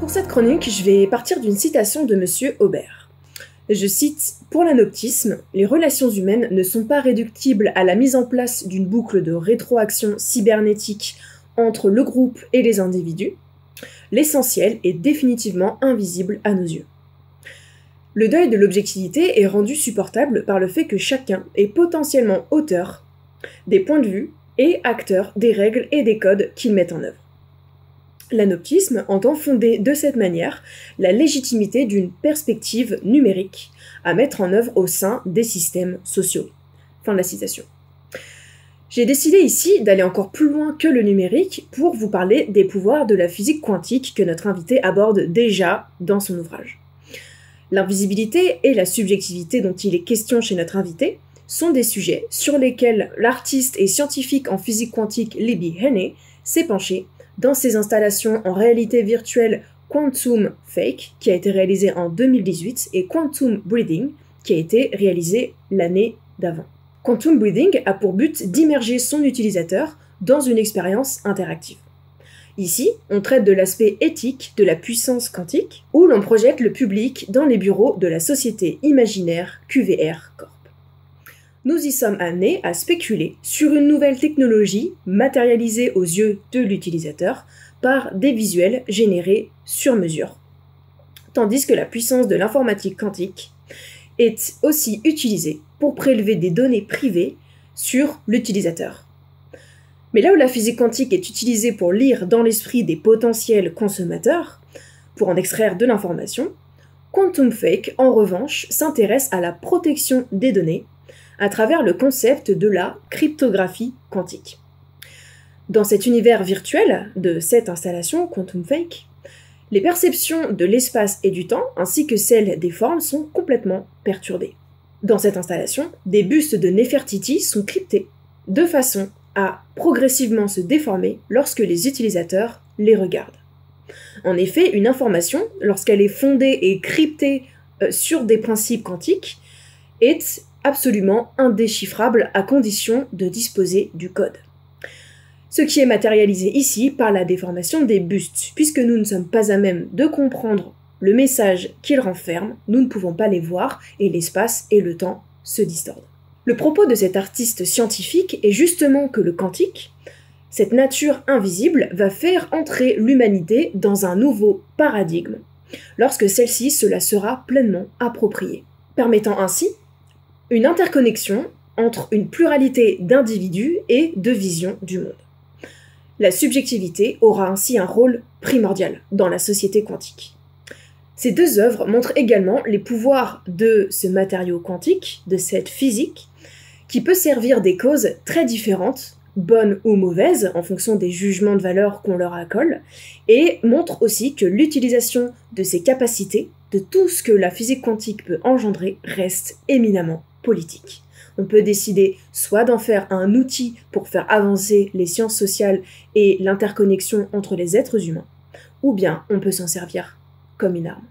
Pour cette chronique, je vais partir d'une citation de Monsieur Aubert. Je cite Pour l'anoptisme, les relations humaines ne sont pas réductibles à la mise en place d'une boucle de rétroaction cybernétique entre le groupe et les individus. L'essentiel est définitivement invisible à nos yeux. Le deuil de l'objectivité est rendu supportable par le fait que chacun est potentiellement auteur des points de vue et acteur des règles et des codes qu'il met en œuvre. L'anoptisme entend fonder de cette manière la légitimité d'une perspective numérique à mettre en œuvre au sein des systèmes sociaux. Fin de la citation. J'ai décidé ici d'aller encore plus loin que le numérique pour vous parler des pouvoirs de la physique quantique que notre invité aborde déjà dans son ouvrage. L'invisibilité et la subjectivité dont il est question chez notre invité sont des sujets sur lesquels l'artiste et scientifique en physique quantique Libby Henney s'est penché dans ses installations en réalité virtuelle Quantum Fake, qui a été réalisée en 2018, et Quantum Breathing, qui a été réalisé l'année d'avant. Quantum Breathing a pour but d'immerger son utilisateur dans une expérience interactive. Ici, on traite de l'aspect éthique de la puissance quantique, où l'on projette le public dans les bureaux de la société imaginaire QVR Corp. Nous y sommes amenés à spéculer sur une nouvelle technologie matérialisée aux yeux de l'utilisateur par des visuels générés sur mesure. Tandis que la puissance de l'informatique quantique est aussi utilisée pour prélever des données privées sur l'utilisateur. Mais là où la physique quantique est utilisée pour lire dans l'esprit des potentiels consommateurs, pour en extraire de l'information, Quantum Fake, en revanche, s'intéresse à la protection des données à travers le concept de la cryptographie quantique. Dans cet univers virtuel de cette installation Quantum Fake, les perceptions de l'espace et du temps, ainsi que celles des formes, sont complètement perturbées. Dans cette installation, des bustes de Nefertiti sont cryptés, de façon à progressivement se déformer lorsque les utilisateurs les regardent. En effet, une information, lorsqu'elle est fondée et cryptée euh, sur des principes quantiques, est absolument indéchiffrable à condition de disposer du code. Ce qui est matérialisé ici par la déformation des bustes, puisque nous ne sommes pas à même de comprendre le message qu'ils renferment, nous ne pouvons pas les voir et l'espace et le temps se distordent. Le propos de cet artiste scientifique est justement que le quantique, cette nature invisible, va faire entrer l'humanité dans un nouveau paradigme, lorsque celle-ci se la sera pleinement appropriée, permettant ainsi une interconnexion entre une pluralité d'individus et de visions du monde. La subjectivité aura ainsi un rôle primordial dans la société quantique. Ces deux œuvres montrent également les pouvoirs de ce matériau quantique, de cette physique, qui peut servir des causes très différentes, bonnes ou mauvaises, en fonction des jugements de valeur qu'on leur accole, et montre aussi que l'utilisation de ces capacités, de tout ce que la physique quantique peut engendrer, reste éminemment On peut décider soit d'en faire un outil pour faire avancer les sciences sociales et l'interconnexion entre les êtres humains, ou bien on peut s'en servir comme une arme.